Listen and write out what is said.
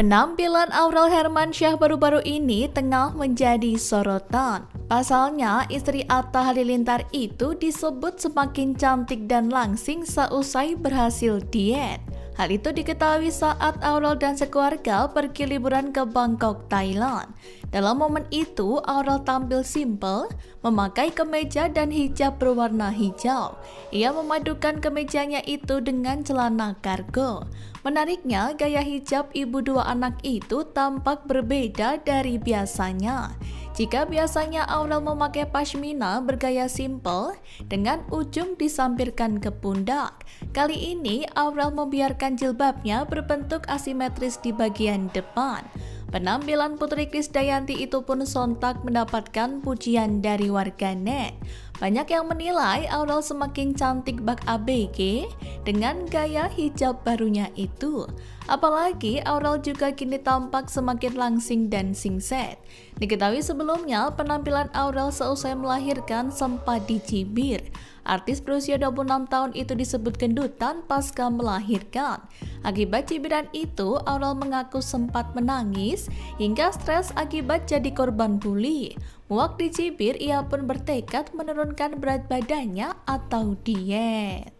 Penampilan Aurel Hermansyah baru-baru ini tengah menjadi sorotan. Pasalnya, istri Atta Halilintar itu disebut semakin cantik dan langsing seusai berhasil diet. Hal itu diketahui saat Aurel dan sekeluarga pergi liburan ke Bangkok, Thailand. Dalam momen itu, Aurel tampil simpel, memakai kemeja dan hijab berwarna hijau. Ia memadukan kemejanya itu dengan celana kargo. Menariknya, gaya hijab ibu dua anak itu tampak berbeda dari biasanya. Jika biasanya Aurel memakai pashmina bergaya simple dengan ujung disampirkan ke pundak, kali ini Aurel membiarkan jilbabnya berbentuk asimetris di bagian depan. Penampilan Putri Krisdayanti itu pun sontak mendapatkan pujian dari warganet. Banyak yang menilai Aurel semakin cantik bak ABG dengan gaya hijab barunya itu. Apalagi Aurel juga kini tampak semakin langsing dan singset. Diketahui sebelumnya penampilan Aurel seusai melahirkan sempat dicibir. Artis berusia 26 tahun itu disebut gendutan pasca melahirkan. Akibat cibiran itu, Aurel mengaku sempat menangis hingga stres akibat jadi korban bully. Muak dicibir, ia pun bertekad menurunkan berat badannya atau diet.